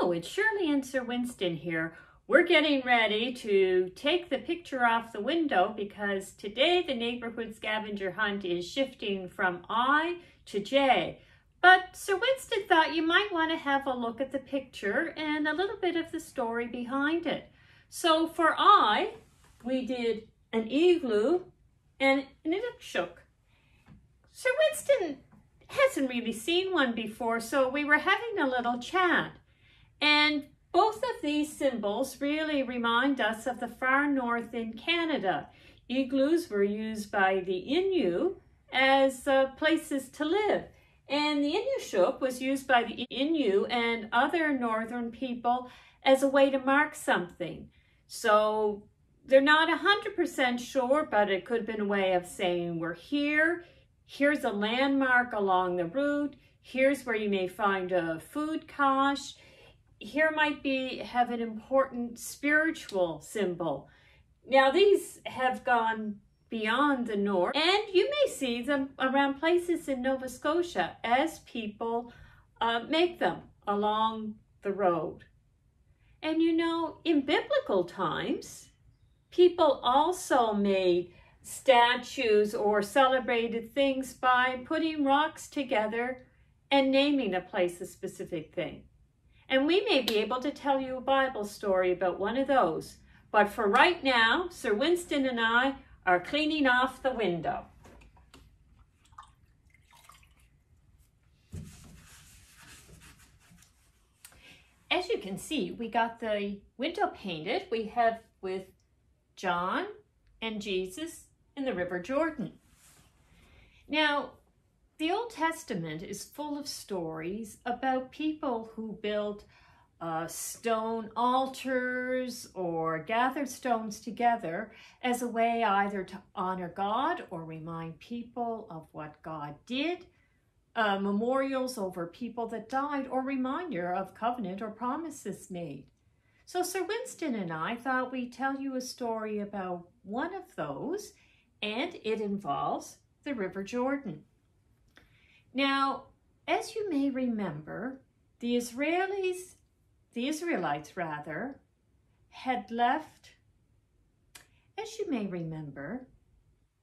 Hello, it's Shirley and Sir Winston here. We're getting ready to take the picture off the window because today the neighborhood scavenger hunt is shifting from I to J. But Sir Winston thought you might want to have a look at the picture and a little bit of the story behind it. So for I, we did an igloo and an inukshuk. Sir Winston hasn't really seen one before, so we were having a little chat. And both of these symbols really remind us of the far north in Canada. Igloos were used by the Innu as uh, places to live. And the Inukshuk was used by the Innu and other northern people as a way to mark something. So they're not 100% sure, but it could have been a way of saying we're here, here's a landmark along the route, here's where you may find a food cache, here might be have an important spiritual symbol. Now these have gone beyond the north and you may see them around places in Nova Scotia as people uh, make them along the road. And you know, in biblical times, people also made statues or celebrated things by putting rocks together and naming a place a specific thing. And we may be able to tell you a Bible story about one of those. But for right now, Sir Winston and I are cleaning off the window. As you can see, we got the window painted. We have with John and Jesus in the River Jordan. Now, the Old Testament is full of stories about people who built uh, stone altars or gathered stones together as a way either to honor God or remind people of what God did, uh, memorials over people that died, or reminder of covenant or promises made. So Sir Winston and I thought we'd tell you a story about one of those, and it involves the River Jordan. Now, as you may remember, the Israelis, the Israelites rather, had left, as you may remember,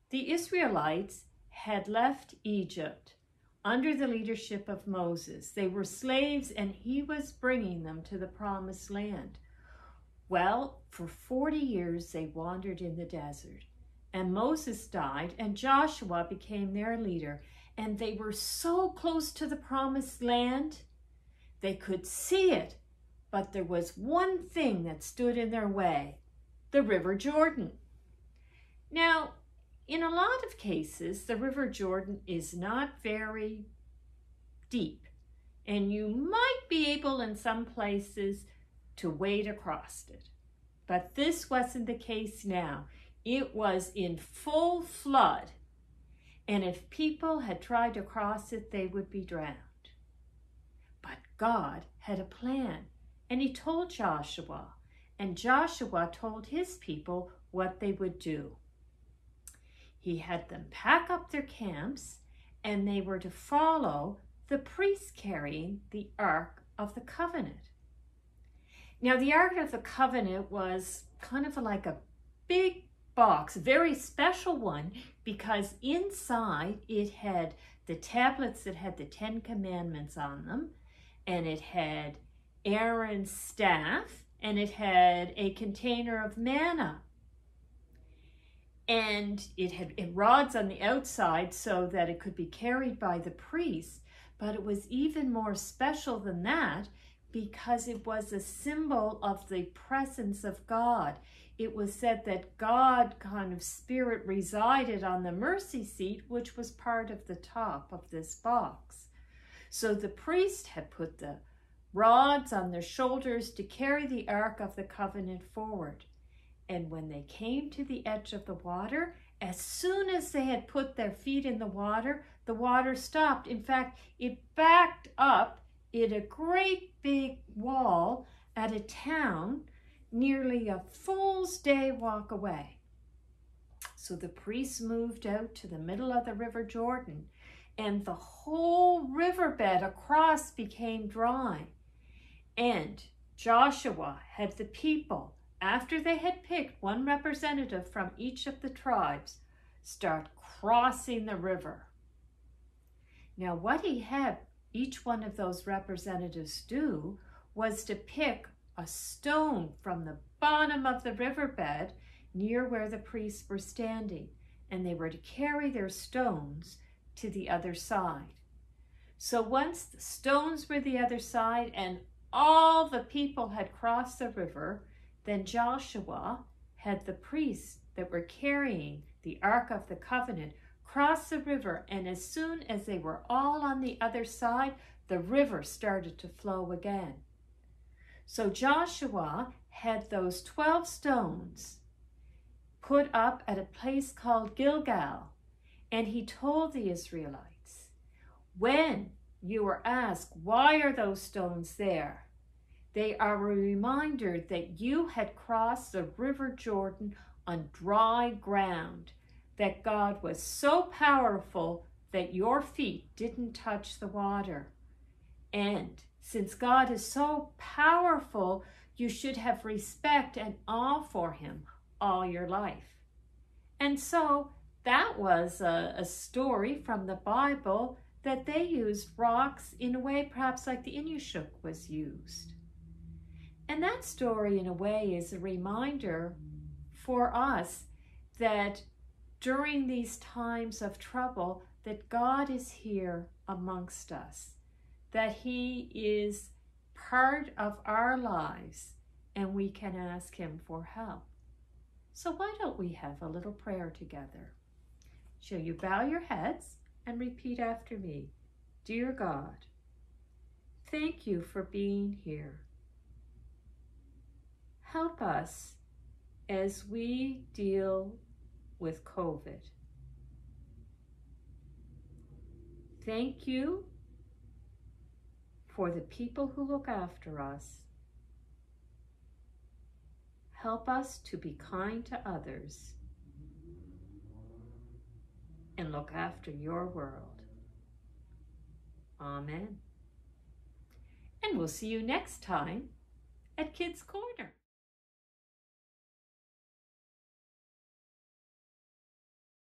the Israelites had left Egypt under the leadership of Moses. They were slaves and he was bringing them to the promised land. Well, for 40 years they wandered in the desert and Moses died and Joshua became their leader and they were so close to the promised land, they could see it, but there was one thing that stood in their way, the River Jordan. Now, in a lot of cases, the River Jordan is not very deep, and you might be able in some places to wade across it. But this wasn't the case now. It was in full flood and if people had tried to cross it, they would be drowned. But God had a plan, and he told Joshua, and Joshua told his people what they would do. He had them pack up their camps, and they were to follow the priests carrying the Ark of the Covenant. Now, the Ark of the Covenant was kind of like a big box, very special one, because inside it had the tablets that had the Ten Commandments on them, and it had Aaron's staff, and it had a container of manna. And it had rods on the outside so that it could be carried by the priests. But it was even more special than that because it was a symbol of the presence of God it was said that God kind of spirit resided on the mercy seat, which was part of the top of this box. So the priest had put the rods on their shoulders to carry the Ark of the Covenant forward. And when they came to the edge of the water, as soon as they had put their feet in the water, the water stopped. In fact, it backed up in a great big wall at a town nearly a fool's day walk away. So the priests moved out to the middle of the River Jordan, and the whole riverbed across became dry. And Joshua had the people, after they had picked one representative from each of the tribes, start crossing the river. Now, what he had each one of those representatives do was to pick a stone from the bottom of the riverbed near where the priests were standing, and they were to carry their stones to the other side. So once the stones were the other side and all the people had crossed the river, then Joshua had the priests that were carrying the Ark of the Covenant cross the river, and as soon as they were all on the other side, the river started to flow again. So Joshua had those 12 stones put up at a place called Gilgal, and he told the Israelites, When you are asked, Why are those stones there? They are a reminder that you had crossed the river Jordan on dry ground, that God was so powerful that your feet didn't touch the water. And since God is so powerful, you should have respect and awe for him all your life. And so that was a, a story from the Bible that they used rocks in a way perhaps like the Inukshuk was used. And that story, in a way, is a reminder for us that during these times of trouble, that God is here amongst us, that He is part of our lives, and we can ask Him for help. So, why don't we have a little prayer together? Shall you bow your heads and repeat after me? Dear God, thank you for being here. Help us as we deal with COVID. Thank you for the people who look after us. Help us to be kind to others and look after your world. Amen. And we'll see you next time at Kids Corner.